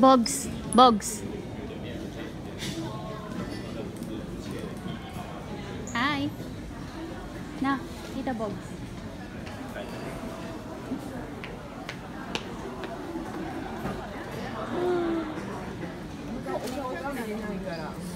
Bugs, bugs. Hi. Na, kita Bogs.